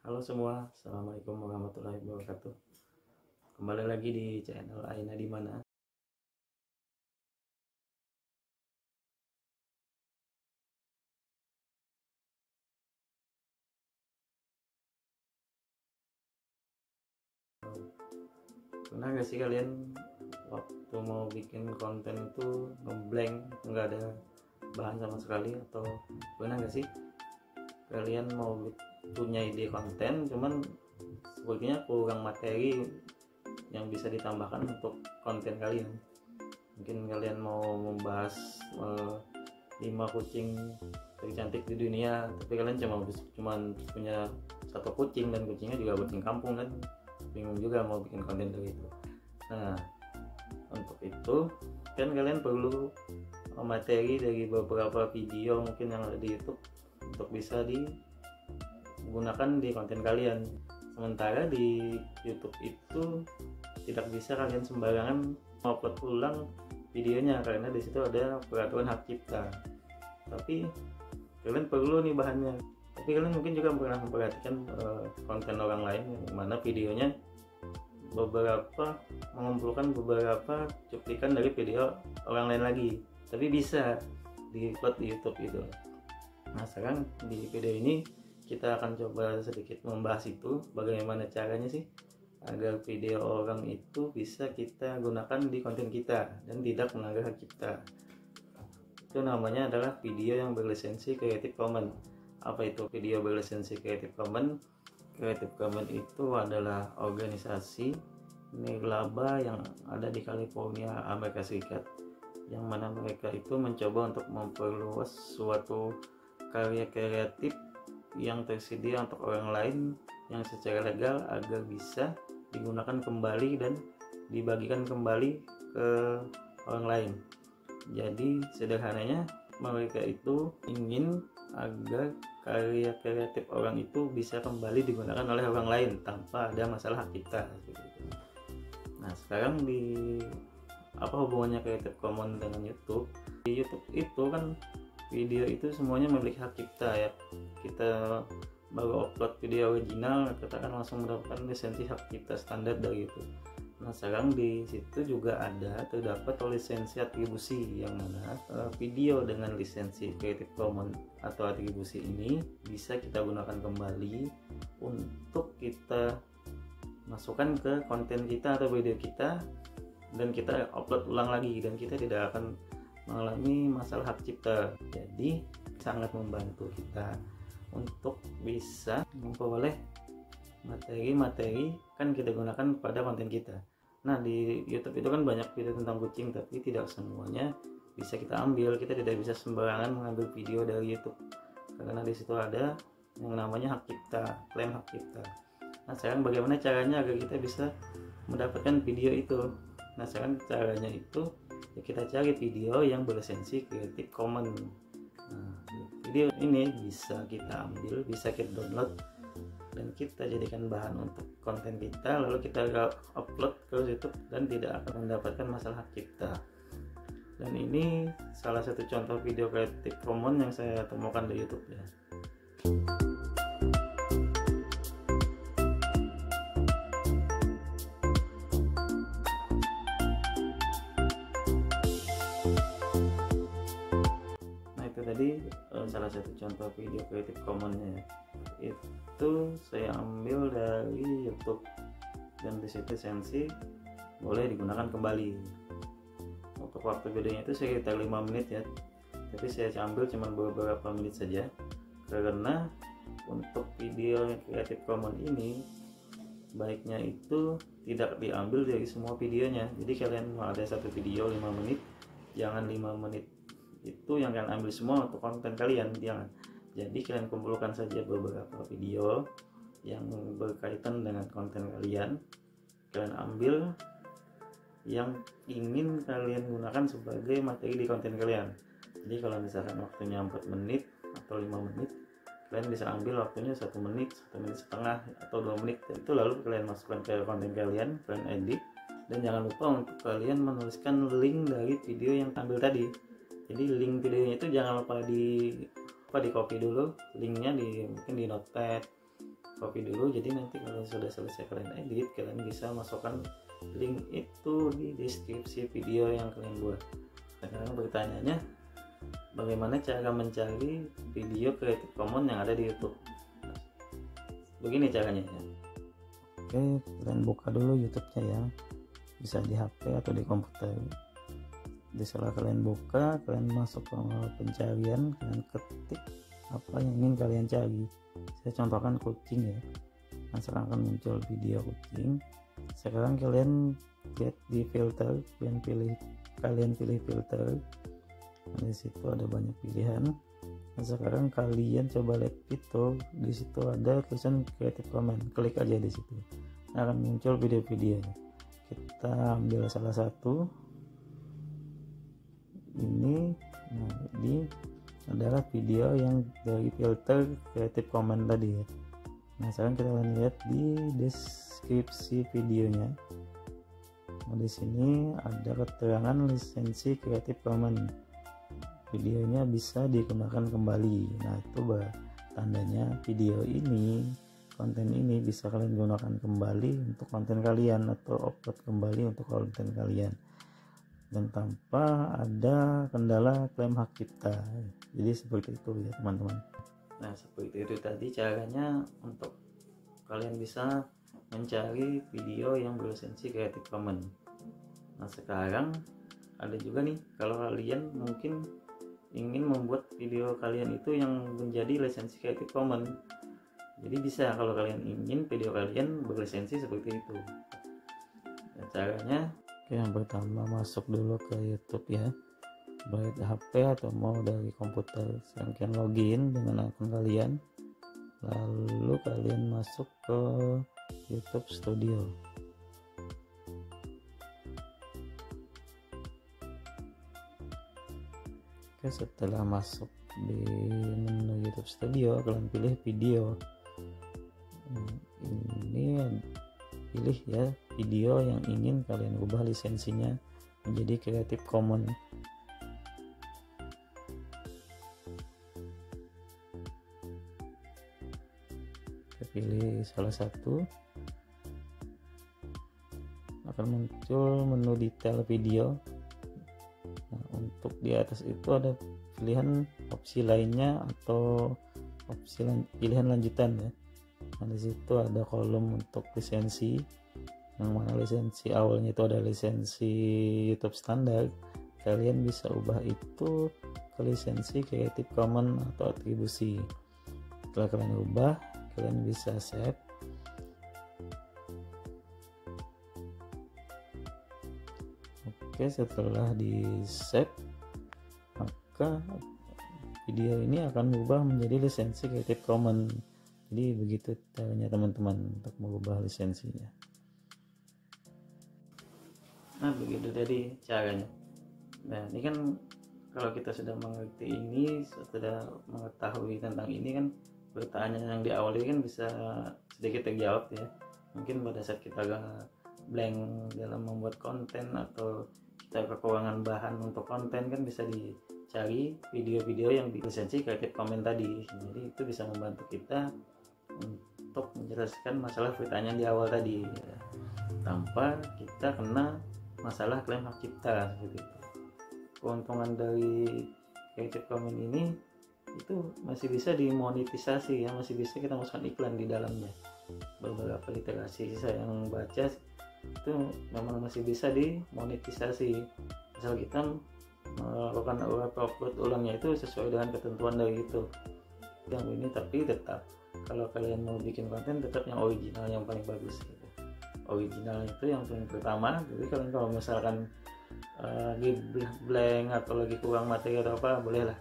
Halo semua, Assalamualaikum warahmatullahi wabarakatuh. Kembali lagi di channel Aina di mana? Pernah gak sih kalian waktu mau bikin konten itu ngeblank, nggak ada bahan sama sekali atau pernah gak sih kalian mau punya ide konten cuman sepertinya kurang materi yang bisa ditambahkan untuk konten kalian. Mungkin kalian mau membahas uh, 5 kucing tercantik di dunia tapi kalian cuma cuma punya satu kucing dan kucingnya juga kucing kampung kan. Bingung juga mau bikin konten dari itu nah untuk itu kan kalian perlu materi dari beberapa video mungkin yang ada di YouTube untuk bisa digunakan di konten kalian. Sementara di YouTube itu tidak bisa kalian sembarangan upload ulang videonya karena di situ ada peraturan hak cipta. Tapi kalian perlu nih bahannya. Tapi kalian mungkin juga pernah memperhatikan uh, konten orang lain yang mana videonya beberapa mengumpulkan beberapa cuplikan dari video orang lain lagi. Tapi bisa di upload di YouTube itu. Nah sekarang di video ini kita akan coba sedikit membahas itu bagaimana caranya sih agar video orang itu bisa kita gunakan di konten kita dan tidak melanggar hak cipta. Itu namanya adalah video yang berlisensi Creative Commons. Apa itu video berlisensi Creative Commons? Creative Commons itu adalah organisasi nirlaba yang ada di California Amerika Serikat yang mana mereka itu mencoba untuk memperluas suatu karya kreatif yang tersedia untuk orang lain yang secara legal agar bisa digunakan kembali dan dibagikan kembali ke orang lain. Jadi sederhananya mereka itu ingin agar karya kreatif orang itu bisa kembali digunakan oleh orang lain tanpa ada masalah hak cipta. Nah sekarang di apa hubungannya Creative Commons dengan YouTube? Di YouTube itu kan video itu semuanya memiliki hak cipta ya. Kita baru upload video original kita akan langsung mendapatkan lisensi hak cipta standar dari itu. Nah sekarang di situ juga ada terdapat lisensi atribusi yang mana uh, video dengan lisensi Creative Commons atau atribusi ini bisa kita gunakan kembali untuk kita masukkan ke konten kita atau video kita dan kita upload ulang lagi dan kita tidak akan mengalami masalah hak cipta. Jadi sangat membantu kita untuk bisa memperoleh materi-materi kan kita gunakan pada konten kita. Nah di YouTube itu kan banyak video tentang kucing tapi tidak semuanya bisa kita ambil. Kita tidak bisa sembarangan mengambil video dari YouTube. Karena di situ ada yang namanya hak cipta klaim hak cipta. Nah sekarang bagaimana caranya agar kita bisa mendapatkan video itu? Nah sekarang caranya itu ya kita cari video yang berlisensi Creative Commons. Nah, video ini bisa kita ambil bisa kita download dan kita jadikan bahan untuk konten kita lalu kita upload ke YouTube dan tidak akan mendapatkan masalah cipta dan ini salah satu contoh video Creative Commons yang saya temukan di YouTube ya tadi uh, salah satu contoh video Creative Commons ya. Itu saya ambil dari YouTube. Dan di situ sensi boleh digunakan kembali. Untuk waktu videonya itu sekitar 5 menit ya. Tapi saya ambil cuma beberapa menit saja. Karena untuk video Creative Commons ini baiknya itu tidak diambil dari semua videonya. Jadi kalian mau ada satu video 5 menit jangan 5 menit itu yang kalian ambil semua untuk konten kalian jangan jadi kalian kumpulkan saja beberapa video yang berkaitan dengan konten kalian. Kalian ambil yang ingin kalian gunakan sebagai materi di konten kalian. Jadi kalau misalkan waktunya 4 menit atau 5 menit kalian bisa ambil waktunya satu menit satu menit setengah atau dua menit. Itu lalu kalian masukkan ke konten kalian kalian edit. Dan jangan lupa untuk kalian menuliskan link dari video yang ambil tadi jadi link videonya itu jangan lupa di apa di copy dulu. Linknya di mungkin di notepad. Copy dulu jadi nanti kalau sudah selesai kalian edit kalian bisa masukkan link itu di deskripsi video yang kalian buat. Sekarang pertanyaannya bagaimana cara mencari video Creative Commons yang ada di YouTube? Begini caranya. Ya oke kalian buka dulu YouTube-nya ya. Bisa di HP atau di komputer setelah kalian buka kalian masuk ke pencarian kalian ketik apa yang ingin kalian cari. Saya contohkan kucing ya. Nah sekarang akan muncul video kucing sekarang kalian lihat di filter kalian pilih kalian pilih filter. Nah, di situ ada banyak pilihan. Nah sekarang kalian coba lihat fitur di situ ada tulisan creative commons klik aja di situ. Nah, akan muncul video-video. Kita ambil salah satu ini nah ini adalah video yang dari filter Creative Commons tadi ya. Nah sekarang kita akan lihat di deskripsi videonya. Nah di sini ada keterangan lisensi Creative Commons. Videonya bisa digunakan kembali. Nah itu tandanya video ini konten ini bisa kalian gunakan kembali untuk konten kalian atau upload kembali untuk konten kalian dan tanpa ada kendala klaim hak cipta jadi seperti itu ya teman-teman. Nah seperti itu tadi caranya untuk kalian bisa mencari video yang berlisensi Creative Commons. Nah sekarang ada juga nih kalau kalian mungkin ingin membuat video kalian itu yang menjadi lisensi Creative Commons. Jadi bisa kalau kalian ingin video kalian berlisensi seperti itu. Nah, caranya yang pertama masuk dulu ke YouTube ya. Baik HP atau mau dari komputer kalian login dengan akun kalian. Lalu kalian masuk ke YouTube Studio. Oke setelah masuk di menu YouTube Studio kalian pilih video. Hmm, ini pilih ya video yang ingin kalian ubah lisensinya menjadi Creative Commons. Pilih salah satu. Akan muncul menu detail video. Nah, untuk di atas itu ada pilihan opsi lainnya atau opsi pilihan lanjutan ya. Nah di situ ada kolom untuk lisensi yang mana lisensi awalnya itu ada lisensi YouTube standar kalian bisa ubah itu ke lisensi Creative Commons atau atribusi. Setelah kalian ubah kalian bisa save oke setelah di save maka video ini akan berubah menjadi lisensi Creative Commons. Jadi begitu caranya teman-teman untuk mengubah lisensinya nah begitu tadi caranya. Nah ini kan kalau kita sudah mengerti ini sudah mengetahui tentang ini kan pertanyaan yang di awal ini kan bisa sedikit terjawab ya. Mungkin pada saat kita agak blank dalam membuat konten atau kita kekurangan bahan untuk konten kan bisa dicari video-video yang lisensi kreatif komen tadi. Jadi itu bisa membantu kita untuk menjelaskan masalah pertanyaan di awal tadi. Ya. tanpa kita kena masalah klaim hak cipta seperti itu keuntungan dari Creative Commons ini itu masih bisa dimonetisasi ya masih bisa kita masukkan iklan di dalamnya. Beberapa literasi saya yang baca itu memang masih bisa dimonetisasi. Asal kita melakukan upload ulangnya itu sesuai dengan ketentuan dari itu. Yang ini tapi tetap kalau kalian mau bikin konten tetap yang original yang paling bagus. gitu. Original itu yang paling pertama. Jadi kalian kalau misalkan uh, blank atau lagi kurang materi atau apa bolehlah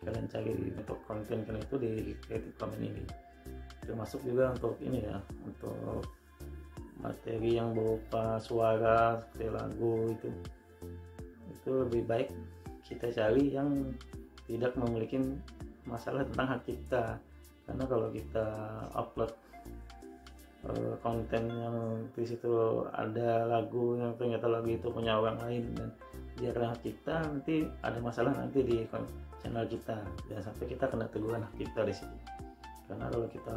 kalian cari untuk konten kalian itu di Creative Commons ini. Termasuk juga untuk ini ya untuk materi yang berupa suara seperti lagu itu. Itu lebih baik kita cari yang tidak memiliki masalah tentang hak cipta karena kalau kita upload uh, konten yang di situ ada lagu yang ternyata lagu itu punya orang lain dan dia kita nanti ada masalah nanti di channel kita. Dan sampai kita kena teguran hak kita di situ. Karena kalau kita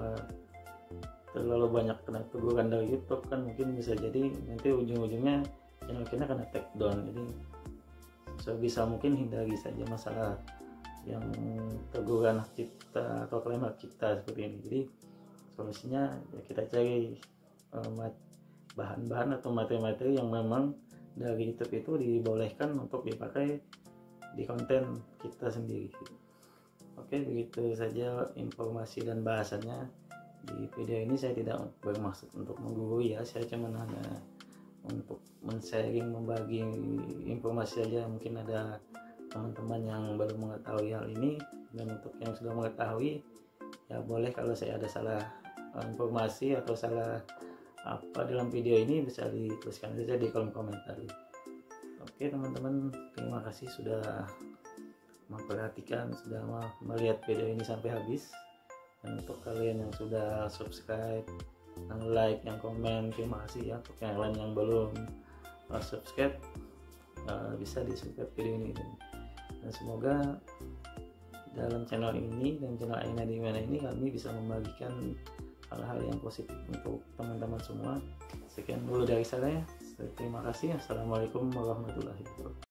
terlalu banyak kena teguran dari YouTube kan mungkin bisa jadi nanti ujung-ujungnya channel kita kena take down. Jadi sebisa mungkin hindari saja masalah yang teguran hak cipta atau klaim hak cipta seperti ini. Jadi solusinya ya kita cari uh, bahan-bahan atau materi-materi yang memang dari YouTube itu dibolehkan untuk dipakai di konten kita sendiri. Oke begitu saja informasi dan bahasannya. Di video ini saya tidak bermaksud untuk menggurui ya saya cuma hanya untuk men-sharing membagi informasi saja. Mungkin ada teman-teman yang baru mengetahui hal ini dan untuk yang sudah mengetahui ya boleh kalau saya ada salah informasi atau salah apa dalam video ini bisa dituliskan saja di kolom komentar. Oke teman-teman terima kasih sudah memperhatikan sudah melihat video ini sampai habis. Dan untuk kalian yang sudah subscribe yang like yang komen terima kasih ya. Untuk yang lain yang belum uh, subscribe uh, bisa di subscribe video ini. Dan semoga dalam channel ini dan channel Aina di mana ini kami bisa membagikan hal-hal yang positif untuk teman-teman semua. Sekian dulu dari saya. Terima kasih. Assalamualaikum warahmatullahi wabarakatuh